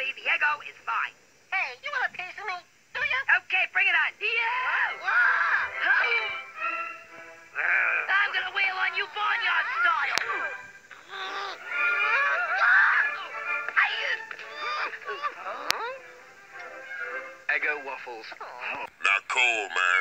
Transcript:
Bobby, The is mine. Hey, you want a piece of me? Do you? Okay, bring it on. Yeah! I'm gonna wail on you barnyard style. Eggo waffles. Not cool, man.